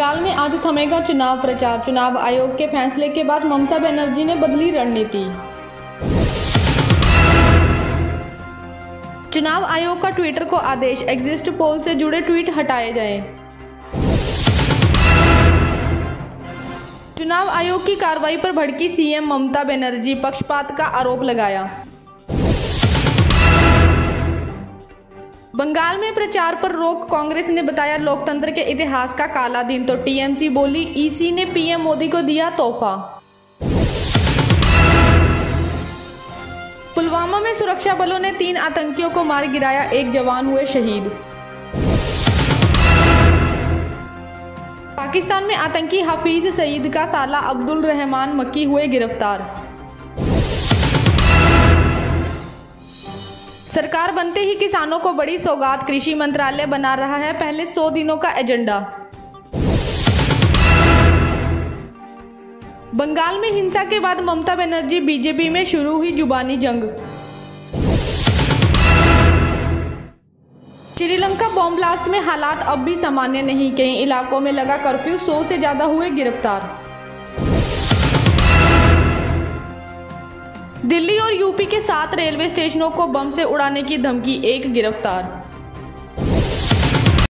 बंगाल में आज थमेगा चुनाव प्रचार। चुनाव आयोग के फैसले के बाद ममता बनर्जी ने बदली रणनीति। चुनाव आयोग का ट्विटर को आदेश, एग्जिस्ट पोल से जुड़े ट्वीट हटाए जाएँ। चुनाव आयोग की कार्रवाई पर भड़की सीएम ममता बनर्जी, पक्षपात का आरोप लगाया। बंगाल में प्रचार पर रोक कांग्रेस ने बताया, लोकतंत्र के इतिहास का काला दिन। तो टीएमसी बोली, ईसी ने पीएम मोदी को दिया तोहफा। पुलवामा में सुरक्षा बलों ने तीन आतंकियों को मार गिराया, एक जवान हुए शहीद। पाकिस्तान में आतंकी हफीज सईद का साला अब्दुल रहमान मक्की हुए गिरफ़्तार। सरकार बनते ही किसानों को बड़ी सौगात कृषि मंत्रालय बना रहा है, पहले 100 दिनों का एजेंडा। बंगाल में हिंसा के बाद ममता बनर्जी बीजेपी में शुरू हुई जुबानी जंग। श्रीलंका बॉम्ब ब्लास्ट में हालात अब भी सामान्य नहीं, कई इलाकों में लगा कर्फ्यू, सौ से ज़्यादा हुए गिरफ़्तार। दिल्ली और यूपी के सात रेलवे स्टेशनों को बम से उड़ाने की धमकी, एक गिरफ़्तार